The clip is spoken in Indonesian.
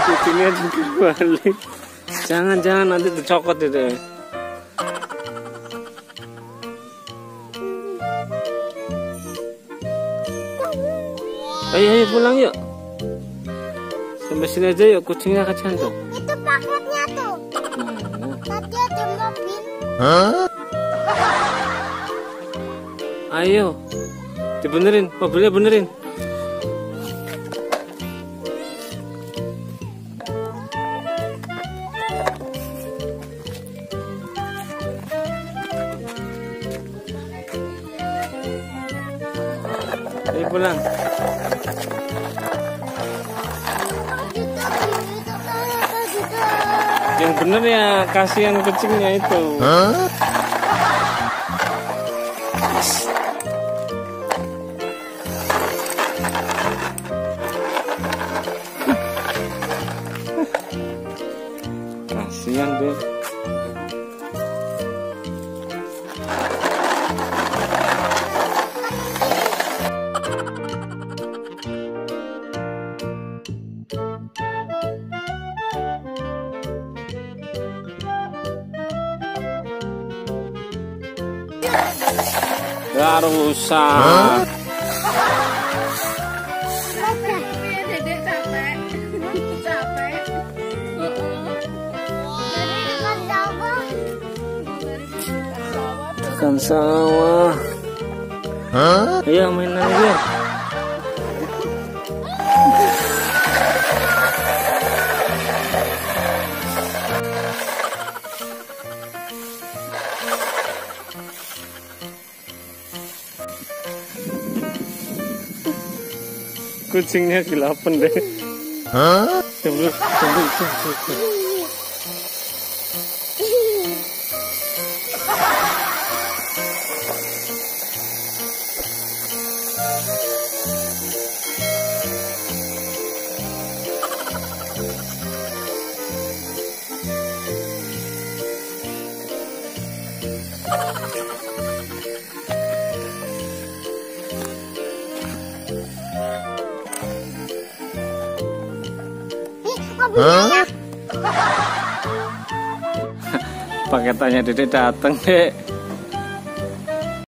kucingnya juga balik jangan jangan nanti dicokot itu ayo ayo pulang yuk. Sampai sini aja yuk kucingnya kasihan tuh Itu paketnya tuh. Tadi ada mobil. ayo dibenerin mobilnya benerin pulang. Yang bener ya kasihan kucingnya itu. Kasihan deh Gak rusak. siapa? Ikan sawah. Ayo main lagi Kucingnya gelapan deh. Tunggu. Mobilnya Paketannya Dede dateng, Dek.